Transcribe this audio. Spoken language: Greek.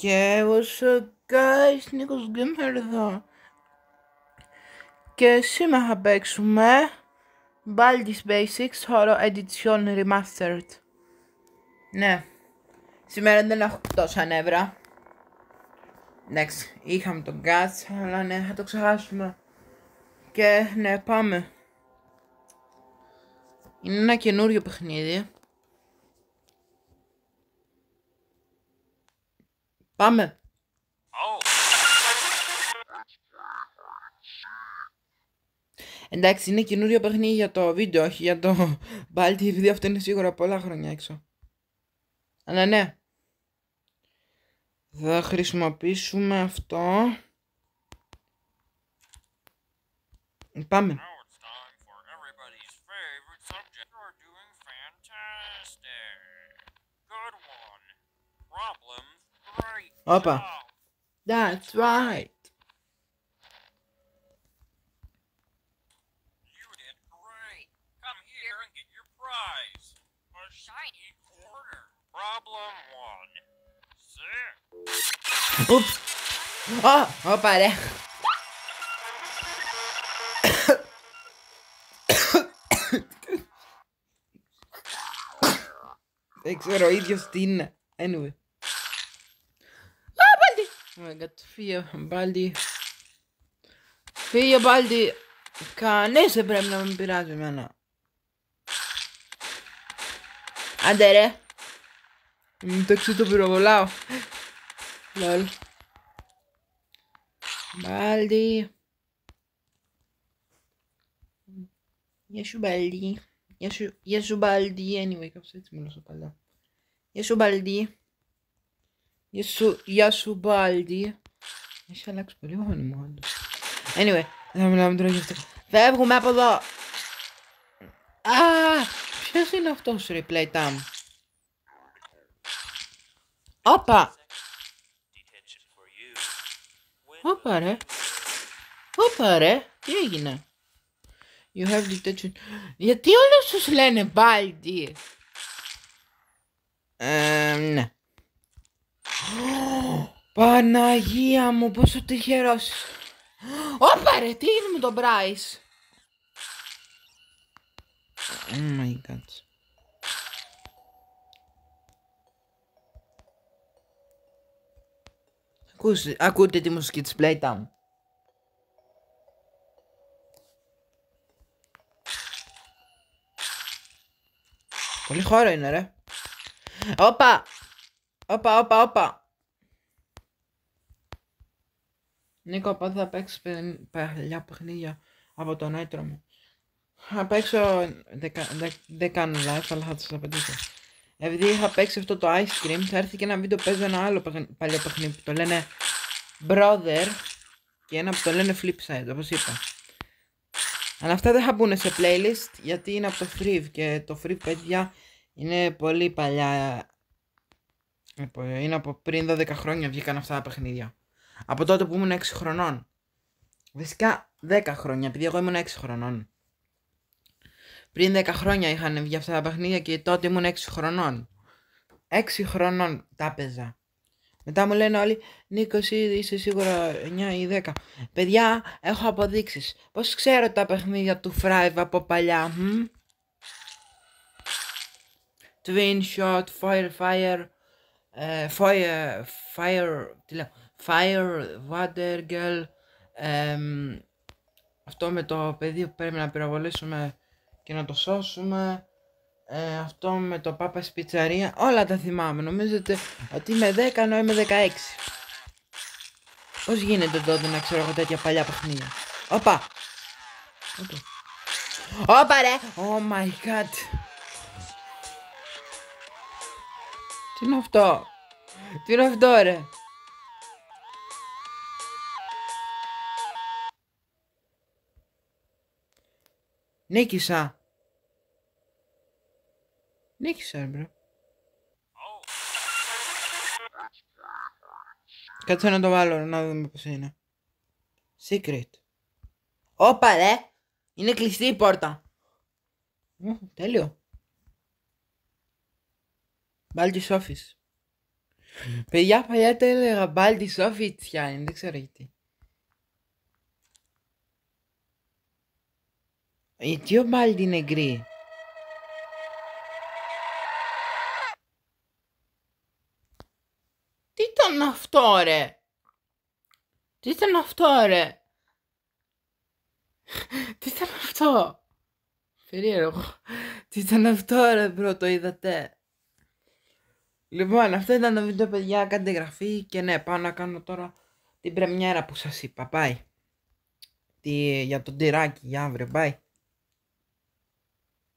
Και what's up guys, Νίκος Gamer εδώ. Και σήμερα θα παίξουμε Baldi's Basics Horror Edition Remastered. Ναι, σήμερα δεν έχω τόσα νεύρα. Εντάξει, είχαμε τον Guts, αλλά ναι, θα το ξεχάσουμε. Και ναι, πάμε. Είναι ένα καινούριο παιχνίδι. Πάμε. Εντάξει, είναι καινούριο παιχνίδι για το βίντεο, όχι για το Baldi, επειδή αυτό είναι σίγουρα πολλά χρόνια έξω. Αλλά ναι. Θα χρησιμοποιήσουμε αυτό. Πάμε. Opa. That's right. You did great. Come here and get your prize. A shiny quarter. Problem one. Sir. Oops. Oh, opa there. Ik zweer Anyway. Κανείς δεν πρέπει να με πειράζει εμένα. Άντε ρε. Εντάξει το πυροβολάω. Λολ. Μπάλτι. Γεια σου Μπάλτι. Γεια σου, γεια σου Μπάλτι. Anyway, κάπως έτσι μιλούσα παλιά. Γεια σου Μπάλτι. Γεια σου, γεια σου Μπάλτι. Έχει αλλάξει πολύ γόνιμο όντως. Anyway, δεν θα μιλάμε τώρα για αυτό. Φεύγουμε από εδώ. Α, ποιος είναι αυτός ρε Playtime. Όπα. Detention for you. Όπα ρε. Όπα ρε. Τι έγινε; You have detention. Γιατί όλους τους λένε Μπάλτι; Ε, ναι. Παναγία μου, πόσο τυχερός. Όπα ρε, τι είναι με τον Bryce; Oh my god. Ακούστε, ακούτε τη μουσική της Playtime. Πολύ χώρο είναι ρε. Όπα! Όπα, όπα, όπα. Νίκο, πότε θα παίξεις παι- παλιά παιχνίδια από τον έτρο μου. Θα παίξω, δεν κα- δεν- δεν κάνω live, αλλά θα σας απαντήσω. Επειδή είχα παίξει αυτό το ice cream, θα έρθει και ένα βίντεο που παίζω ένα άλλο παιχνι- παλιό παιχνίδι που το λένε Brother και ένα που το λένε Flipside, όπως είπα. Αλλά αυτά δεν θα μπουν σε playlist γιατί είναι από το Free και το Free παιδιά είναι πολύ παλιά. Από- Είναι από πριν 12 χρόνια βγήκαν αυτά τα παιχνίδια. Από τότε που ήμουν 6 χρονών. Βασικά 10 χρόνια, επειδή εγώ ήμουν 6 χρονών. Πριν 10 χρόνια είχαν βγει αυτά τα παιχνίδια και τότε ήμουν 6 χρονών. 6 χρονών τα έπαιζα. Μετά μου λένε όλοι, Νίκος, εσύ είσαι σίγουρα 9 ή 10. Παιδιά, έχω αποδείξεις. Πώς ξέρω τα παιχνίδια του Fry από παλιά, μ; Twin Shot, Fire Fire, ε, Fire, Fire, τι λέω, Fire, Water Girl, εμ, αυτό με το παιδί που πρέπει να πυροβολήσουμε και να το σώσουμε, ε, αυτό με το Πάπας Πιτσαρία, όλα τα θυμάμαι. Νομίζετε ότι είμαι 10 ενώ είμαι 16. Πώς γίνεται τότε να ξέρω εγώ τέτοια παλιά παιχνίδια; Όπα! Όπα. Όπα ρε! Oh my god! Τι είναι αυτό; Τι είναι αυτό ρε; Νίκησα. Νίκησα ρε bro. Oh, Κάτσε να το βάλω να δούμε πώς είναι. Secret. Όπα ρε! Είναι κλειστή η πόρτα. Ω, τέλειο. Baldi's Office. Παιδιά, παλιά το έλεγα Μπάλτι Σόφι Τσιάνι, δεν ξέρω γιατί. Γιατί ο Μπάλτι είναι γκρι. Τι ήταν αυτό ρε; Τι ήταν αυτό ρε; Τι ήταν αυτό; Περίεργο. Τι ήταν αυτό ρε bro, το είδατε; Λοιπόν, αυτό ήταν το βίντεο παιδιά, κάντε εγγραφή και ναι, πάω να κάνω τώρα την πρεμιέρα που σας είπα. Bye. Τι, για τον τυράκι, για αύριο, bye.